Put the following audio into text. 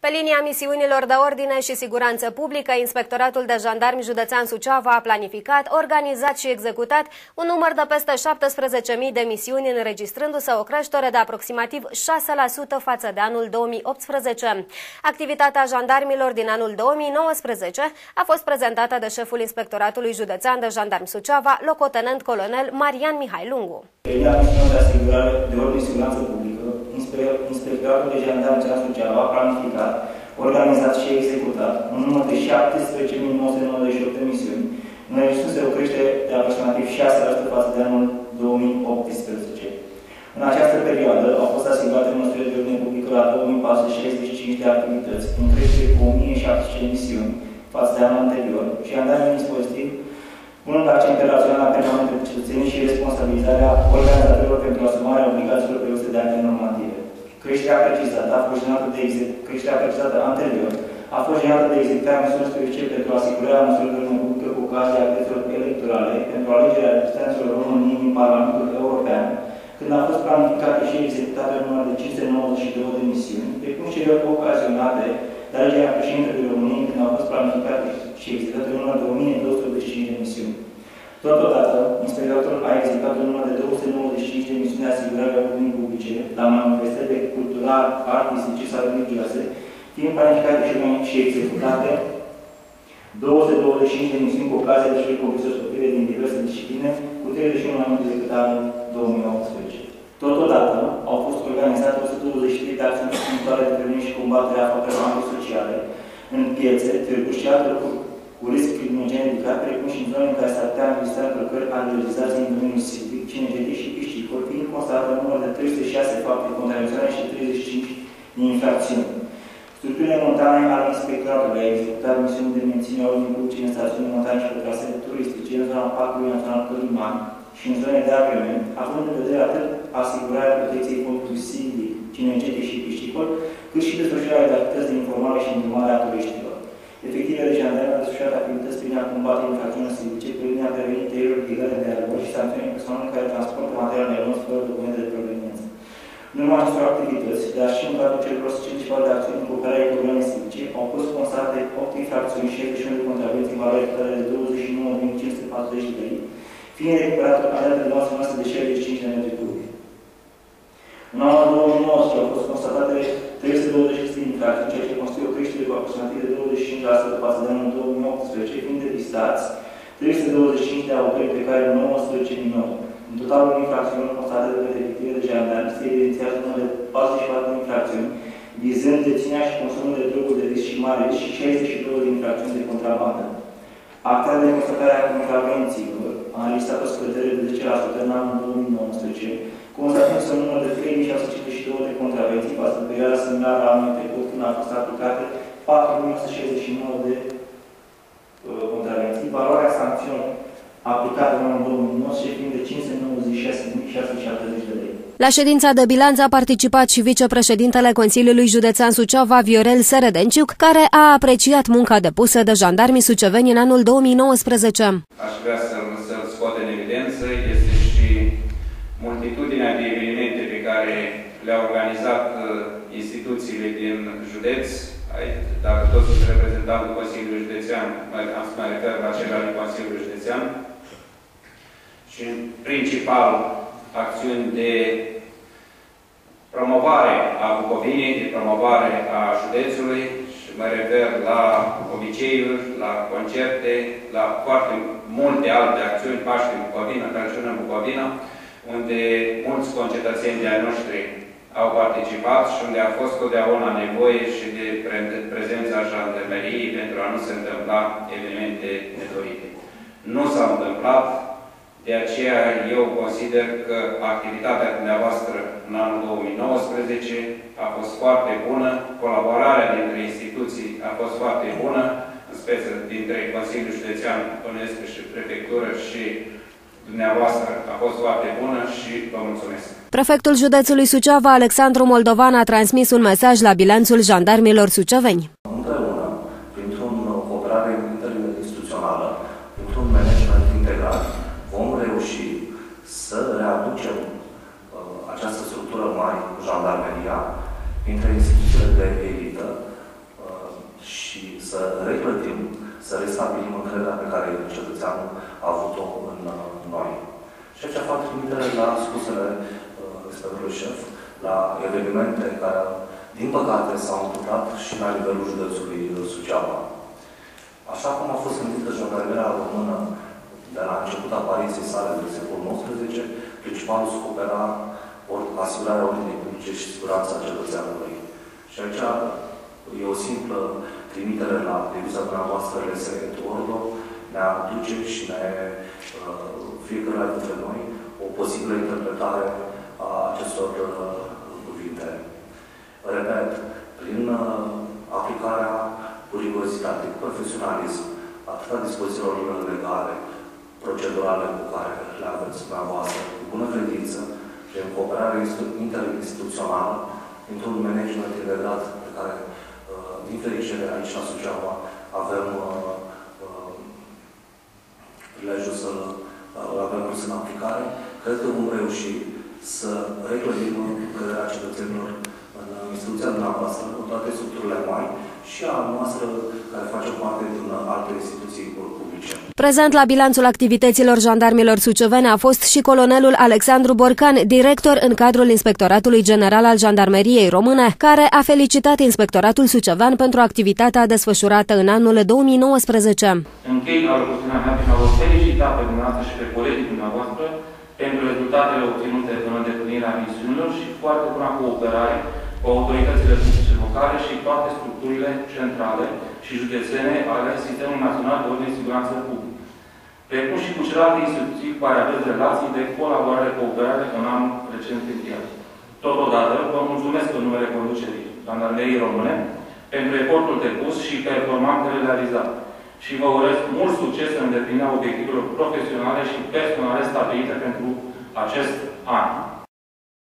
Pe linia misiunilor de ordine și siguranță publică, Inspectoratul de Jandarmi Județean Suceava a planificat, organizat și executat un număr de peste 17.000 de misiuni, înregistrându-se o creștere de aproximativ 6% față de anul 2018. Activitatea jandarmilor din anul 2019 a fost prezentată de șeful Inspectoratului Județean de Jandarmi Suceava, locotenent colonel Marian Mihai Lungu. Pe linia misiunilor de asigurare de ordine și siguranță publică, Inspectoratul de Jandarmi Suceava a planificat organizat și executat un număr de 17.998 de misiuni, înregistrându-se o creștere de aproximativ 6% față de anul 2018. În această perioadă au fost asigurate măsuri de ordine publică la 2465 de activități, în creștere cu 1070 de misiuni față de anul anterior și am dat un dispozitiv punând accent pe raționarea permanentă de cetățenii și responsabilizarea organizatorilor pentru asumarea obligațiilor pe de acte normative. Creșterea precizată a fost generată de creșterea precizată anterior a fost generată de executarea măsurilor specifice pentru asigurarea măsurilor în publică cu ocazia alegerilor electorale pentru alegerea reprezentanților României în Parlamentul European, când a fost planificată și executată în număr de 592 de misiuni, precum și cele ocazionate de alegerea președintelui României, când a fost planificată și executată în număr de 1285 de misiuni. Totodată, inspectoratul a executat un număr de 295 de misiuni de asigurare a ordinii publice la manifestări culturale, artistice sau religioase, fiind planificate și executate 225 de misiuni cu ocazia de și competiții sportive din diverse discipline, cu 31 mai mult decât anul 2018. Totodată, au fost organizate 123 de acțiuni suplimentare de prevenire și combatere a faptelor sociale în piețe, târguri și alte locuri cu risc criminogen ridicat, precum și în zone în care s-ar putea înregistra încălcări ale legislației în domeniul civic, cinegetic și piscicol, fiind constatat număr de 306 fapte contravenționale și 35 de infracțiuni. Structurile montane ale inspectoratului a executat misiuni de menținere a ordinii publice în stațiuni montane și pe trasele turistice, în zona Parcului Național Căliman și în zone de agrement, având în vedere atât asigurarea protecției fondului civic, cinegetic și piscicol, cât și desfășurarea de activități de informare și îndrumare a turiștilor. Efectivele jandarme au desfășurat activități prin a combate infracțiunile civice, prin a preveni tăierile legale de arbor și sancțiuni persoanele care transportă materiale neruns fără documente de proveniență. În urma acestor activități, dar și în cadrul celor principale de acțiuni cu care probleme civice, au fost constate 8 infracțiuni și 61 de contravenții în valoare totale de 29.540 de lei, fiind recuperată alertele noastre de 65 de metri cubi. În anul 2019 au fost constatate 326 de infracțiuni, ceea ce constituie o creștere cu aproximativ de 25% față de anul 2018, fiind depistați 325 de autori pe care 19 minori. În totalul infracțiunilor constatate de către efective de jandarmi se evidențiază număr de 44 de infracțiuni, vizând deținerea și consumul de droguri de risc și mare risc și 62 de infracțiuni de contrabandă. Actele de constatare a contravențiilor a înregistrat o scădere de 10% în anul 2019, constatând să număr de 3652 de contravenții față de perioada similară a anului trecut, când a fost aplicate 4169 de uh, contravenții, valoarea sancțiunii aplicată în anul 2019 fiind de 596.670 de lei. La ședința de bilanț a participat și vicepreședintele Consiliului Județean Suceava, Viorel Seredenciuc, care a apreciat munca depusă de jandarmii suceveni în anul 2019. Aș vrea să-l să scot în evidență, este și multitudinea de evenimente pe care le-au organizat uh, instituțiile din județ, dacă toți sunt reprezentantul Consiliului Județean, mai, mai refer la cel al Consiliului Județean, și în principal acțiuni de promovare a Bucovinei, de promovare a județului și mă refer la obiceiuri, la concerte, la foarte multe alte acțiuni, Paște în Bucovina, Crăciun în Bucovina, unde mulți concetățeni de-ai noștri au participat și unde a fost totdeauna nevoie și de prezența jandarmeriei pentru a nu se întâmpla evenimente nedorite. Nu s-au întâmplat, de aceea eu consider că activitatea dumneavoastră în anul 2019 a fost foarte bună, colaborarea dintre instituții a fost foarte bună, în speță dintre Consiliul Județean, Bănesc și Prefectură și dumneavoastră a fost foarte bună și vă mulțumesc. Prefectul județului Suceava, Alexandru Moldovan, a transmis un mesaj la bilanțul jandarmilor suceveni. Împreună, printr-un cooperare interinstituțională, printr-un management integrat, vom reuși să readucem uh, această structură mai cu jandarmeria printre instituțiile de elită uh, și să replătim, să restabilim încrederea pe care cetățeanul a avut-o în uh, ceea ce fac trimitere la spusele uh, respectivului șef, la evenimente care, din păcate, s-au întâmplat și la nivelul județului uh, Suceava. Așa cum a fost gândită jandarmeria română de la început apariției sale din secolul XIX, principalul scop era asigurarea ordinii publice și siguranța cetățeanului. Și aici e o simplă trimitere la deviza dumneavoastră RSE Ordo, ne aduce și ne uh, fiecare dintre noi, o posibilă interpretare a acestor uh, cuvinte. Repet, prin uh, aplicarea cu rigurozitate, cu profesionalism, atât a dispozițiilor legale, procedurale cu care le aveți dumneavoastră, cu bună credință, prin cooperare interinstituțională, într-un management integrat pe care, uh, din fericire, aici la Suceava, avem uh, uh, cred că vom reuși să reclădim încrederea cetățenilor în instituția dumneavoastră, cu toate structurile mari și a noastră care face parte din alte instituții publice. Prezent la bilanțul activităților jandarmilor sucevene a fost și colonelul Alexandru Borcan, director în cadrul Inspectoratului General al Jandarmeriei Române, care a felicitat Inspectoratul Sucevean pentru activitatea desfășurată în anul 2019. Închei alocuțiunea mea prin a vă felicita pe dumneavoastră și pe colegii dumneavoastră pentru rezultatele obținute în îndeplinirea misiunilor și foarte bună cooperare cu autoritățile publice locale și toate structurile centrale și județene ale Sistemului Național de Ordine și Siguranță Publică, precum și cu celelalte instituții cu care aveți relații de colaborare cooperare în anul recent încheiat. Totodată, vă mulțumesc în numele conducerii Jandarmeriei Române pentru efortul depus și performantele realizate și vă urez mult succes în îndeplinirea obiectivelor profesionale și personale stabilite pentru acest an.